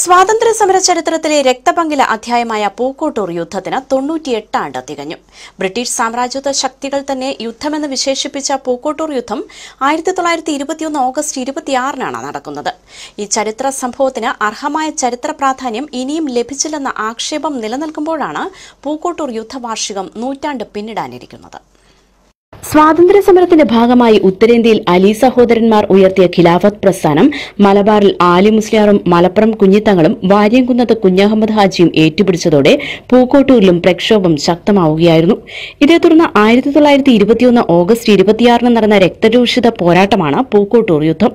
സ്വാതന്ത്ര്യ സമര ചരിത്രത്തിലെ രക്തപങ്കില അധ്യായമായ പൂക്കോട്ടൂർ യുദ്ധത്തിന് തൊണ്ണൂറ്റിയെട്ട് ആണ്ട് തികഞ്ഞു. ബ്രിട്ടീഷ് സാമ്രാജ്യത്വ ശക്തികൾ തന്നെ യുദ്ധമെന്ന് വിശേഷിപ്പിച്ച പൂക്കോട്ടൂർ യുദ്ധം ആയിരത്തി തൊള്ളായിരത്തി ഇരുപത്തിയൊന്ന് ഓഗസ്റ്റ് ഇരുപത്തിയാറിനാണ് നടക്കുന്നത്. ഈ ചരിത്ര സംഭവത്തിന് അർഹമായ ചരിത്ര പ്രാധാന്യം ഇനിയും ലഭിച്ചില്ലെന്ന ആക്ഷേപം നിലനിൽക്കുമ്പോഴാണ് പൂക്കോട്ടൂർ യുദ്ധവാർഷികം നൂറ്റാണ്ട് പിന്നിടാനിരിക്കുന്നത്. സ്വാതന്ത്ര്യ സമരത്തിന്റെ ഭാഗമായി ഉത്തരേന്ത്യയിൽ അലി സഹോദരന്മാർ ഉയർത്തിയ ഖിലാഫത്ത് പ്രസ്ഥാനം മലബാറിൽ ആലി മുസ്ലിയാറും മലപ്പുറം കുഞ്ഞിത്തങ്ങളും വാര്യംകുന്നത്ത് കുഞ്ഞഹമ്മദ് ഹാജിയും ഏറ്റുപിടിച്ചതോടെ പൂക്കോട്ടൂരിലും പ്രക്ഷോഭം ശക്തമാവുകയായിരുന്നു. ഇതേ തുടർന്ന് ആയിരത്തി തൊള്ളായിരത്തി ഇരുപത്തിയൊന്ന് ഓഗസ്റ്റ് ഇരുപത്തിയാറിന് നടന്ന രക്തരൂഷിത പോരാട്ടമാണ് പൂക്കോട്ടൂർ യുദ്ധം.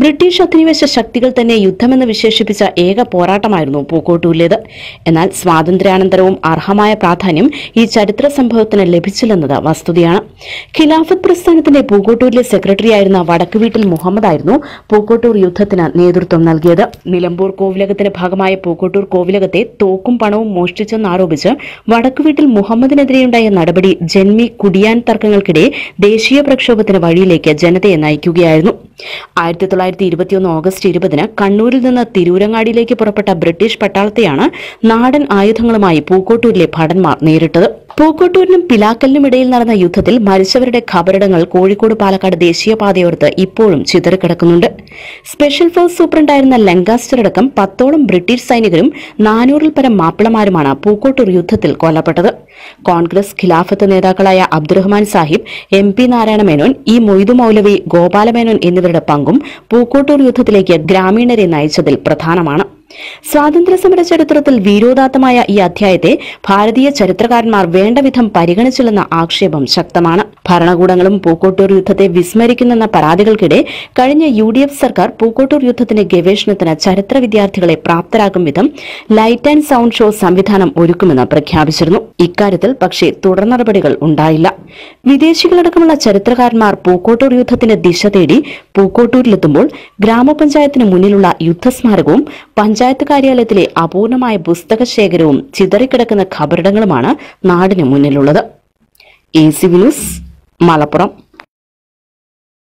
ബ്രിട്ടീഷ് അധിനിവേശ ശക്തികൾ തന്നെ യുദ്ധമെന്ന് വിശേഷിപ്പിച്ച ഏക പോരാട്ടമായിരുന്നു പൂക്കോട്ടൂരിലേത്. എന്നാൽ സ്വാതന്ത്ര്യാനന്തരവും അർഹമായ പ്രാധാന്യം ഈ ചരിത്ര സംഭവത്തിന് ലഭിച്ചില്ലെന്നത് വസ്തുതയാണ്. ഖിലാഫത്ത് പ്രസ്ഥാനത്തിന്റെ പൂക്കോട്ടൂരിലെ സെക്രട്ടറിയായിരുന്ന വടക്കുവീട്ടിൽ മുഹമ്മദ് ആയിരുന്നു പൂക്കോട്ടൂർ യുദ്ധത്തിന് നേതൃത്വം നൽകിയത്. നിലമ്പൂർ കോവിലകത്തിന്റെ ഭാഗമായ പൂക്കോട്ടൂർ കോവിലകത്തെ തോക്കും പണവും മോഷ്ടിച്ചെന്നാരോപിച്ച് വടക്കുവീട്ടിൽ മുഹമ്മദിനെതിരെയുണ്ടായ നടപടി ജന്മി കുടിയാൻ തർക്കങ്ങൾക്കിടെ ദേശീയ പ്രക്ഷോഭത്തിന് വഴിയിലേക്ക് ജനതയെ നയിക്കുകയായിരുന്നു. ആയിരത്തി തൊള്ളായിരത്തി ഇരുപത്തിയൊന്ന് ഓഗസ്റ്റ് ഇരുപതിന് കണ്ണൂരിൽ നിന്ന് തിരൂരങ്ങാടിയിലേക്ക് പുറപ്പെട്ട ബ്രിട്ടീഷ് പട്ടാളത്തെയാണ് നാടൻ ആയുധങ്ങളുമായി പൂക്കോട്ടൂരിലെ ഭടന്മാർ നേരിട്ടത്. പൂക്കോട്ടൂരിനും പിലാക്കലിനും ഇടയിൽ നടന്ന യുദ്ധത്തിൽ മരിച്ചവരുടെ ഖബറിടങ്ങൾ കോഴിക്കോട് പാലക്കാട് ദേശീയപാതയോർത്ത് ഇപ്പോഴും ചിതറിക്കിടക്കുന്നുണ്ട്. സ്പെഷ്യൽ ഫോഴ്സ് സൂപ്രണ്ടായിരുന്ന ലങ്കാസ്റ്റർ അടക്കം പത്തോളം ബ്രിട്ടീഷ് സൈനികരും നാനൂറിൽ പരം മാപ്പിളമാരുമാണ് പൂക്കോട്ടൂർ യുദ്ധത്തിൽ കൊല്ലപ്പെട്ടത്. കോൺഗ്രസ് ഖിലാഫത്ത് നേതാക്കളായ Abdurahman Sahib M P Narayana Menon E Moidu Moulavi Gopalamenon എന്നിവരുടെ പങ്കും പൂക്കോട്ടൂർ യുദ്ധത്തിലേക്ക് ഗ്രാമീണരെ നയിച്ചതിൽ പ്രധാനമാണ്. സ്വാതന്ത്ര്യ സമര ചരിത്രത്തിൽ വീരോദാത്തമായ ഈ അധ്യായത്തെ ഭാരതീയ ചരിത്രകാരന്മാർ വേണ്ടവിധം പരിഗണിച്ചില്ലെന്ന ആക്ഷേപം ശക്തമാണ്. ഭരണകൂടങ്ങളും പൂക്കോട്ടൂർ യുദ്ധത്തെ വിസ്മരിക്കുന്നെന്ന പരാതികൾക്കിടെ കഴിഞ്ഞ യു ഡി എഫ് സർക്കാർ പൂക്കോട്ടൂർ യുദ്ധത്തിന്റെ ഗവേഷണത്തിന് ചരിത്ര വിദ്യാർത്ഥികളെ പ്രാപ്തരാക്കും വിധം ലൈറ്റ് ആൻഡ് സൗണ്ട് ഷോ സംവിധാനം ഒരുക്കുമെന്ന് പ്രഖ്യാപിച്ചിരുന്നു. ഇക്കാര്യത്തിൽ പക്ഷേ തുടർ നടപടികൾ ഉണ്ടായില്ല. വിദേശികളടക്കമുള്ള ചരിത്രകാരന്മാർ പൂക്കോട്ടൂർ യുദ്ധത്തിന്റെ ദിശ തേടി പൂക്കോട്ടൂരിലെത്തുമ്പോൾ ഗ്രാമപഞ്ചായത്തിന് മുന്നിലുള്ള യുദ്ധസ്മാരകവും പഞ്ചായത്ത് കാര്യാലയത്തിലെ അപൂർണമായ പുസ്തക ശേഖരവും ചിതറിക്കിടക്കുന്ന ഖബറിടങ്ങളുമാണ് നാടിന് മുന്നിലുള്ളത്. A C news Malappuram.